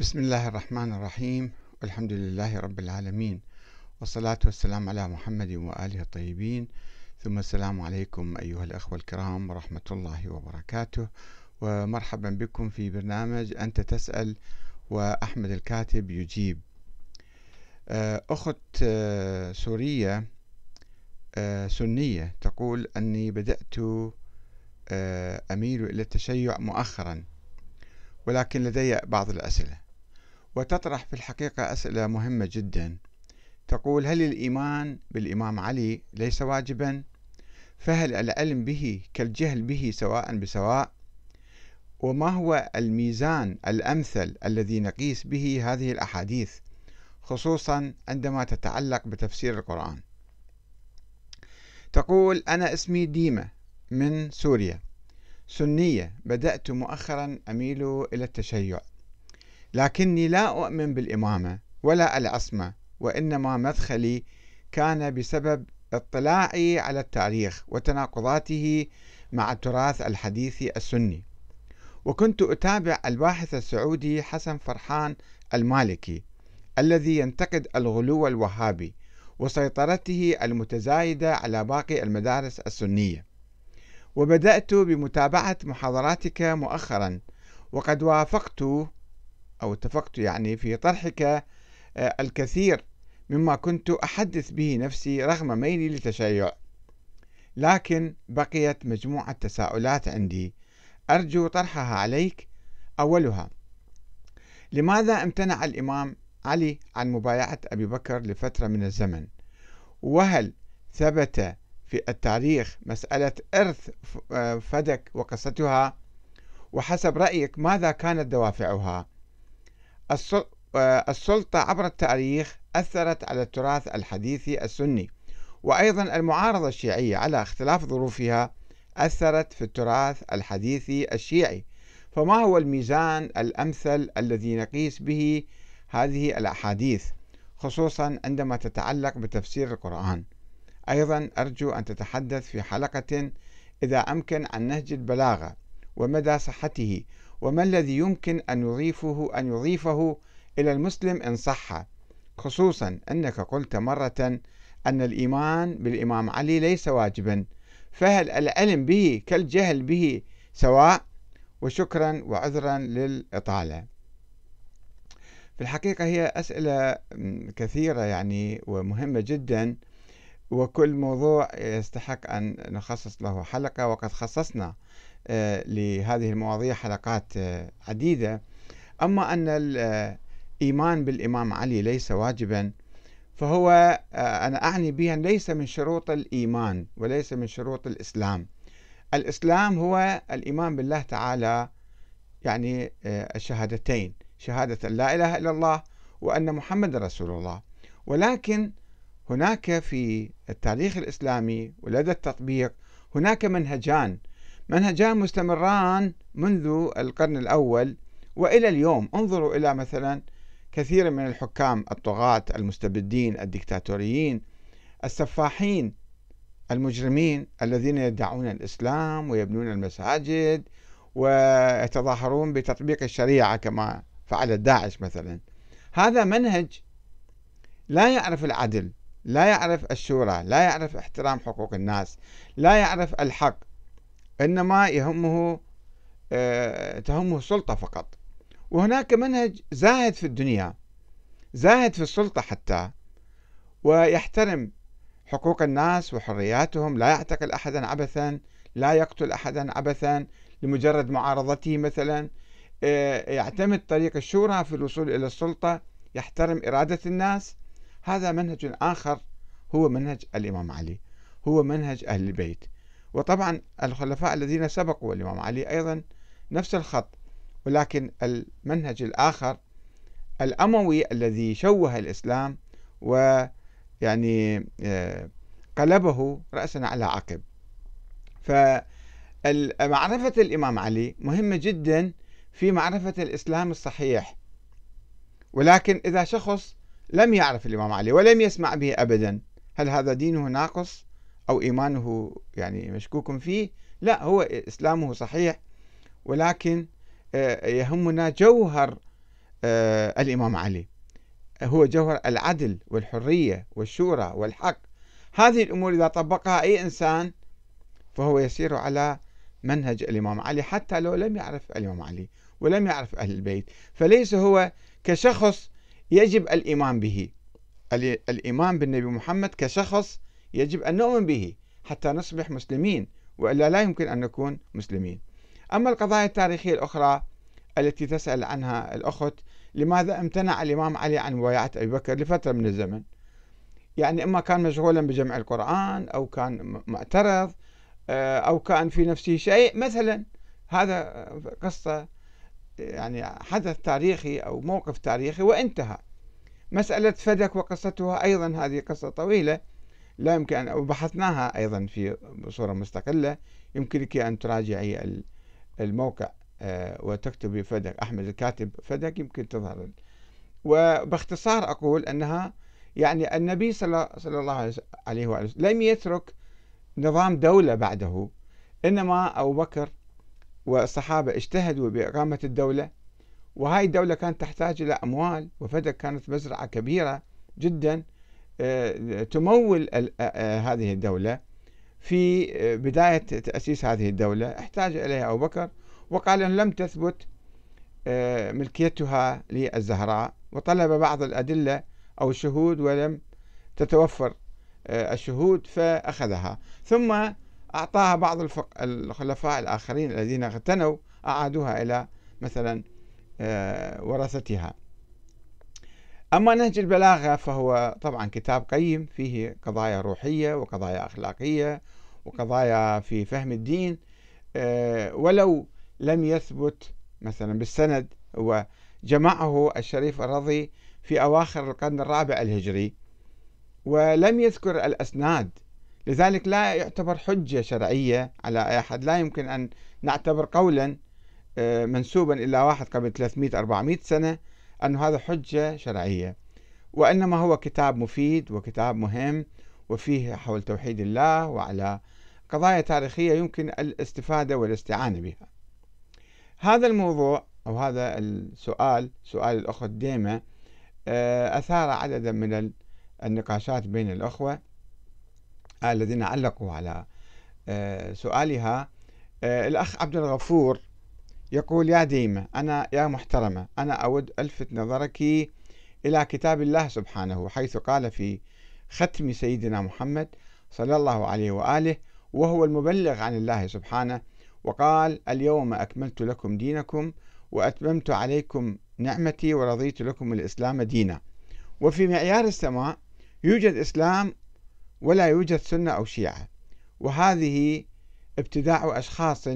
بسم الله الرحمن الرحيم. والحمد لله رب العالمين. والصلاة والسلام على محمد وآله الطيبين. ثم السلام عليكم أيها الأخوة الكرام ورحمة الله وبركاته. ومرحبا بكم في برنامج أنت تسأل وأحمد الكاتب يجيب. آه، أخت آه، سورية آه، سنية تقول أني بدأت أميل إلى التشيع مؤخرا ولكن لدي بعض الأسئلة. وتطرح في الحقيقة أسئلة مهمة جدا. تقول هل الإيمان بالإمام علي ليس واجبا؟ فهل العلم به كالجهل به سواء بسواء؟ وما هو الميزان الأمثل الذي نقيس به هذه الأحاديث خصوصا عندما تتعلق بتفسير القرآن؟ تقول أنا اسمي ديمة من سوريا. سنية بدأت مؤخرا أميل إلى التشيع. لكني لا أؤمن بالإمامة ولا العصمة وإنما مدخلي كان بسبب اطلاعي على التاريخ وتناقضاته مع التراث الحديث السني. وكنت أتابع الباحث السعودي حسن فرحان المالكي الذي ينتقد الغلو الوهابي وسيطرته المتزايدة على باقي المدارس السنية. وبدأت بمتابعة محاضراتك مؤخرا وقد وافقت أو اتفقت يعني في طرحك آه، الكثير مما كنت أحدث به نفسي رغم ميلي للتشيع لكن بقيت مجموعة تساؤلات عندي. أرجو طرحها عليك. أولها لماذا امتنع الإمام علي عن مبايعة أبي بكر لفترة من الزمن؟ وهل ثبت في التاريخ مسألة إرث آه، فدك وقصتها؟ وحسب رأيك ماذا كانت دوافعها؟ السلطة عبر التاريخ أثرت على التراث الحديثي السني وأيضا المعارضة الشيعية على اختلاف ظروفها أثرت في التراث الحديثي الشيعي. فما هو الميزان الأمثل الذي نقيس به هذه الأحاديث خصوصا عندما تتعلق بتفسير القرآن؟ أيضا أرجو أن تتحدث في حلقة إذا أمكن عن نهج البلاغة ومدى صحته وما الذي يمكن أن يضيفه أن يضيفه إلى المسلم إن صح؟ خصوصا أنك قلت مرة أن الإيمان بالإمام علي ليس واجبا فهل العلم به كالجهل به سواء؟ وشكرا وعذرا للإطالة. في الحقيقة هي أسئلة كثيرة يعني ومهمة جدا وكل موضوع يستحق أن نخصص له حلقة وقد خصصنا لهذه المواضيع حلقات آه، عديدة. أما أن الإيمان بالإمام علي ليس واجبا فهو آه، أنا أعني بها ليس من شروط الإيمان وليس من شروط الإسلام. الإسلام هو الإيمان بالله تعالى يعني الشهادتين شهادة لا إله إلا الله وأن محمد رسول الله. ولكن هناك في التاريخ الإسلامي ولدى التطبيق هناك منهجان منهجان مستمران منذ القرن الأول وإلى اليوم. انظروا إلى مثلا كثير من الحكام الطغاة المستبدين الدكتاتوريين السفاحين المجرمين الذين يدعون الإسلام ويبنون المساجد ويتظاهرون بتطبيق الشريعة كما فعل داعش مثلا. هذا منهج لا يعرف العدل لا يعرف الشورى لا يعرف احترام حقوق الناس لا يعرف الحق. إنما يهمه آه، تهمه السلطة فقط. وهناك منهج زاهد في الدنيا زاهد في السلطة حتى ويحترم حقوق الناس وحرياتهم. لا يعتقل أحدا عبثا لا يقتل أحدا عبثا لمجرد معارضته مثلا. آه، يعتمد طريق الشورى في الوصول إلى السلطة يحترم إرادة الناس. هذا منهج آخر هو منهج الإمام علي هو منهج أهل البيت. وطبعا الخلفاء الذين سبقوا الإمام علي أيضا نفس الخط ولكن المنهج الآخر الأموي الذي شوه الإسلام ويعني آه، قلبه رأسا على عقب. فمعرفة الإمام علي مهمة جدا في معرفة الإسلام الصحيح. ولكن إذا شخص لم يعرف الإمام علي ولم يسمع به أبدا هل هذا دينه ناقص؟ أو إيمانه يعني مشكوك فيه لا هو إسلامه صحيح ولكن آه، يهمنا جوهر آه، الإمام علي. هو جوهر العدل والحرية والشورى والحق. هذه الأمور إذا طبقها أي إنسان فهو يسير على منهج الإمام علي حتى لو لم يعرف الإمام علي ولم يعرف أهل البيت. فليس هو كشخص يجب الإيمان به. الإيمان بالنبي محمد كشخص يجب أن نؤمن به حتى نصبح مسلمين وإلا لا يمكن أن نكون مسلمين. أما القضايا التاريخية الأخرى التي تسأل عنها الأخت لماذا امتنع الإمام علي عن مبايعة أبي بكر لفترة من الزمن؟ يعني إما كان مشغولا بجمع القرآن أو كان معترض آه، أو كان في نفسه شيء. مثلا هذا قصة يعني حدث تاريخي أو موقف تاريخي وانتهى. مسألة فدك وقصتها أيضا هذه قصة طويلة. لا يمكن أن بحثناها أيضا في صورة مستقلة. يمكنك أن تراجعي الموقع آه، وتكتبي فدك أحمد الكاتب فدك يمكن تظهر. وباختصار أقول أنها يعني النبي صلى الله عليه وسلم لم يترك نظام دولة بعده إنما أبو بكر والصحابة اجتهدوا بإقامة الدولة وهاي الدولة كانت تحتاج إلى أموال وفدك كانت مزرعة كبيرة جدا. تمول آه، هذه الدولة في بداية تأسيس هذه الدولة. احتاج إليها أبو بكر وقال أن لم تثبت آه، ملكيتها للزهراء وطلب بعض الأدلة أو الشهود ولم تتوفر آه، الشهود فأخذها. ثم أعطاها بعض الخلفاء الآخرين الذين اغتنوا أعادوها إلى مثلا آه، ورثتها أما نهج البلاغة فهو طبعا كتاب قيم فيه قضايا روحية وقضايا أخلاقية وقضايا في فهم الدين ولو لم يثبت مثلا بالسند وجمعه الشريف الرضي في أواخر القرن الرابع الهجري ولم يذكر الأسناد. لذلك لا يعتبر حجة شرعية على أي أحد. لا يمكن أن نعتبر قولا آه، منسوبا إلى واحد قبل 300-400 سنة أن هذا حجة شرعية. وإنما هو كتاب مفيد وكتاب مهم وفيه حول توحيد الله وعلى قضايا تاريخية يمكن الاستفادة والاستعانة بها. هذا الموضوع أو هذا السؤال سؤال الأخت ديمة آه، أثار عددا من النقاشات بين الأخوة الذين علقوا على آه، سؤالها. آه، الأخ عبد الغفور يقول يا ديمة أنا يا محترمة أنا أود ألفت نظرك إلى كتاب الله سبحانه حيث قال في ختم سيدنا محمد صلى الله عليه وآله وهو المبلغ عن الله سبحانه وقال اليوم أكملت لكم دينكم وأتممت عليكم نعمتي ورضيت لكم الإسلام دينا. وفي معيار السماء يوجد إسلام ولا يوجد سنة أو شيعة وهذه ابتداع أشخاص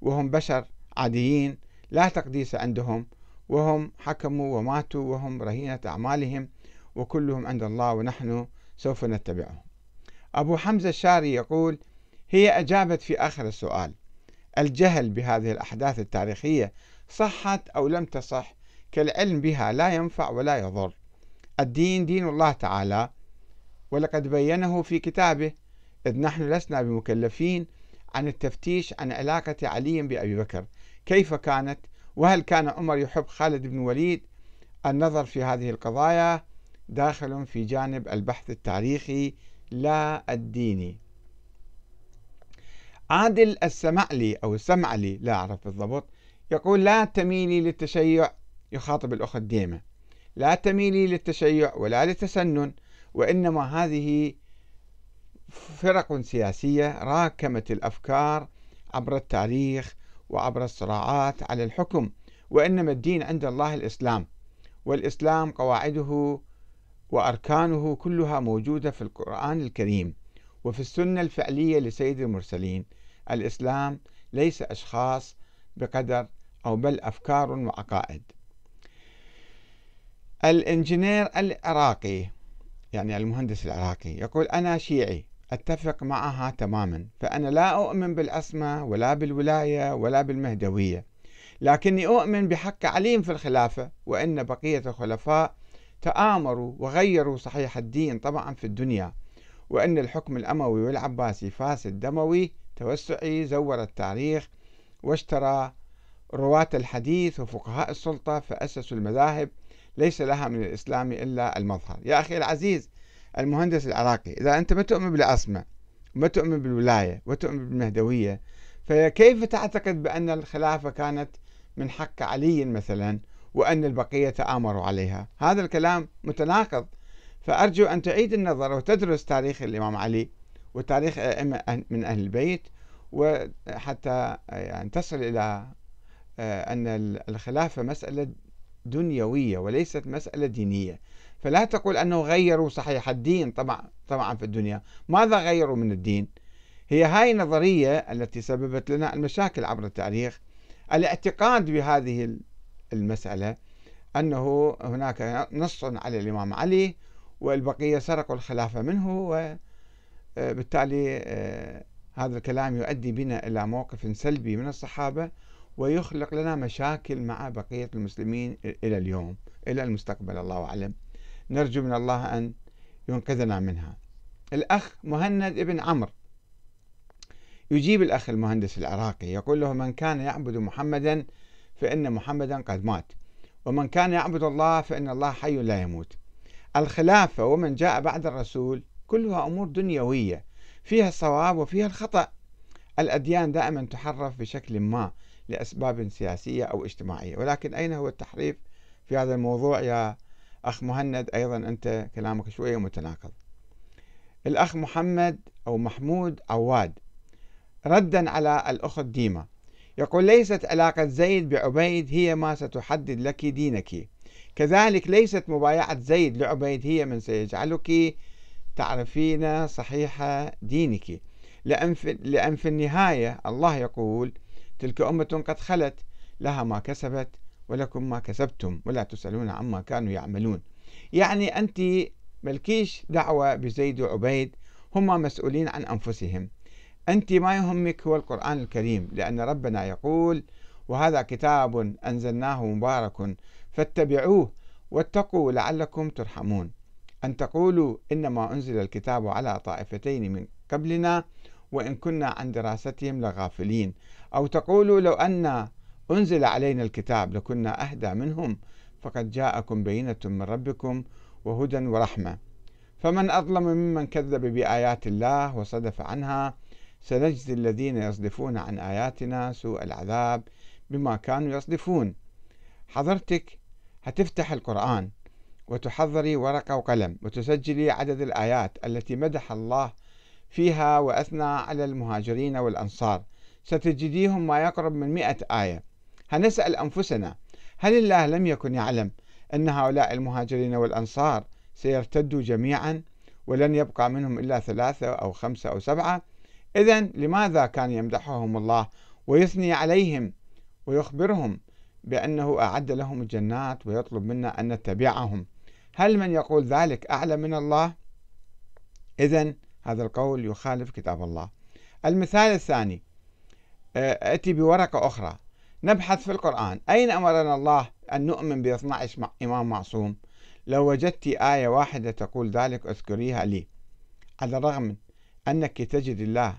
وهم بشر عاديين لا تقديس عندهم وهم حكموا وماتوا وهم رهينة أعمالهم وكلهم عند الله ونحن سوف نتبعهم. أبو حمزة الشاري يقول هي أجابت في آخر السؤال الجهل بهذه الأحداث التاريخية صحت أو لم تصح؟ كالعلم بها لا ينفع ولا يضر. الدين دين الله تعالى ولقد بينه في كتابه إذ نحن لسنا بمكلفين عن التفتيش عن علاقة علي بأبي بكر. كيف كانت؟ وهل كان عمر يحب خالد بن وليد؟ النظر في هذه القضايا داخل في جانب البحث التاريخي لا الديني. عادل السمعلي أو السمعلي لا أعرف بالضبط يقول لا تميلي للتشيع يخاطب الأخت ديمة لا تميلي للتشيع ولا للتسنن وإنما هذه فرق سياسية راكمت الأفكار عبر التاريخ وعبر الصراعات على الحكم وإنما الدين عند الله الإسلام والإسلام قواعده وأركانه كلها موجودة في القرآن الكريم وفي السنة الفعلية لسيد المرسلين. الإسلام ليس أشخاص بقدر أو بل أفكار وعقائد. الإنجنير العراقي يعني المهندس العراقي يقول أنا شيعي أتفق معها تماما فأنا لا أؤمن بالعصمة ولا بالولاية ولا بالمهدوية لكني أؤمن بحق عليم في الخلافة وأن بقية الخلفاء تآمروا وغيروا صحيح الدين طبعا في الدنيا وأن الحكم الأموي والعباسي فاسد دموي توسعي زور التاريخ واشترى رواة الحديث وفقهاء السلطة فأسسوا المذاهب ليس لها من الإسلام إلا المظهر. يا أخي العزيز المهندس العراقي. إذا أنت ما تؤمن بالعصمة وما تؤمن بالولاية وتؤمن بالمهدوية فكيف تعتقد بأن الخلافة كانت من حق علي مثلا وأن البقية تآمروا عليها؟ هذا الكلام متناقض. فأرجو أن تعيد النظر وتدرس تاريخ الإمام علي وتاريخ أئمة من أهل البيت وحتى يعني تصل إلى آه، أن الخلافة مسألة دنيوية وليست مسألة دينية. فلا تقول أنه غيروا صحيح. الدين طبعا طبعا في الدنيا. ماذا غيروا من الدين؟ هي هاي النظرية التي سببت لنا المشاكل عبر التاريخ. الاعتقاد بهذه المسألة أنه هناك نص على الإمام علي والبقية سرقوا الخلافة منه وبالتالي آه، هذا الكلام يؤدي بنا إلى موقف سلبي من الصحابة ويخلق لنا مشاكل مع بقية المسلمين إلى اليوم إلى المستقبل. الله أعلم. نرجو من الله أن ينقذنا منها. الأخ مهند ابن عمرو. يجيب الأخ المهندس العراقي يقول له من كان يعبد محمدا فإن محمدا قد مات ومن كان يعبد الله فإن الله حي لا يموت. الخلافة ومن جاء بعد الرسول كلها أمور دنيوية فيها الصواب وفيها الخطأ. الأديان دائما تحرف بشكل ما لأسباب سياسية أو اجتماعية ولكن أين هو التحريف في هذا الموضوع يا أخ مهند أيضا أنت كلامك شوية متناقض. الأخ محمد أو محمود عواد ردا على الأخت ديما يقول ليست علاقة زيد بعبيد هي ما ستحدد لك دينك. كذلك ليست مبايعة زيد لعبيد هي من سيجعلك تعرفين صحيح دينك. لأن في, لأن في النهاية الله يقول تلك أمة قد خلت لها ما كسبت ولكم ما كسبتم ولا تسألون عما كانوا يعملون. يعني أنت ملكيش دعوة بزيد وعبيد هم مسؤولين عن أنفسهم. أنت ما يهمك هو القرآن الكريم لأن ربنا يقول وهذا كتاب أنزلناه مبارك فاتبعوه واتقوا لعلكم ترحمون أن تقولوا إنما أنزل الكتاب على طائفتين من قبلنا وإن كنا عن دراستهم لغافلين أو تقولوا لو أن أنزل علينا الكتاب لكنا أهدى منهم فقد جاءكم بينة من ربكم وهدى ورحمة. فمن أظلم ممن كذب بآيات الله وصدف عنها سنجزي الذين يصدفون عن آياتنا سوء العذاب بما كانوا يصدفون. حضرتك هتفتح القرآن وتحضري ورقة وقلم وتسجلي عدد الآيات التي مدح الله فيها وأثنى على المهاجرين والأنصار. ستجديهم ما يقرب من مئة آية. هنسأل أنفسنا هل الله لم يكن يعلم أن هؤلاء المهاجرين والأنصار سيرتدوا جميعا ولن يبقى منهم إلا ثلاثة أو خمسة أو سبعة؟ إذا لماذا كان يمدحهم الله ويثني عليهم ويخبرهم بأنه أعد لهم الجنات ويطلب منا أن نتبعهم؟ هل من يقول ذلك أعلى من الله؟ إذا هذا القول يخالف كتاب الله. المثال الثاني آه، أتي بورقة أخرى. نبحث في القرآن. أين أمرنا الله أن نؤمن ب 12 إمام معصوم؟ لو وجدت آية واحدة تقول ذلك اذكريها لي. على الرغم أنك تجد الله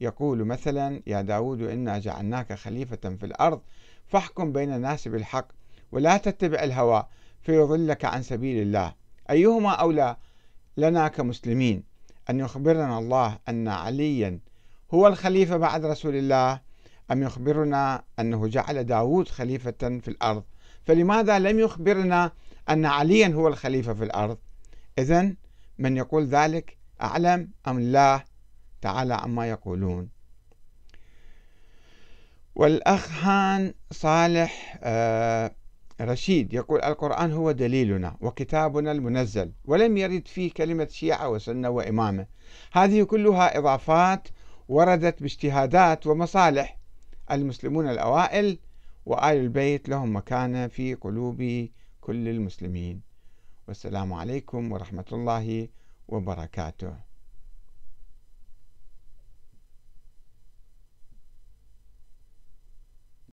يقول مثلا يا داود إنا جعلناك خليفة في الأرض فاحكم بين الناس بالحق ولا تتبع الهوى فيضلك عن سبيل الله. أيهما أولى لنا كمسلمين؟ أن يخبرنا الله أن عليا هو الخليفة بعد رسول الله أم يخبرنا أنه جعل داود خليفة في الأرض؟ فلماذا لم يخبرنا أن عليا هو الخليفة في الأرض؟ إذا من يقول ذلك أعلم أم الله تعالى عما يقولون. والأخ هان صالح آه، رشيد يقول القرآن هو دليلنا وكتابنا المنزل ولم يرد فيه كلمة شيعة وسنة وإمامة. هذه كلها إضافات وردت باجتهادات ومصالح المسلمون الأوائل وآل البيت لهم مكانة في قلوب كل المسلمين. والسلام عليكم ورحمة الله وبركاته.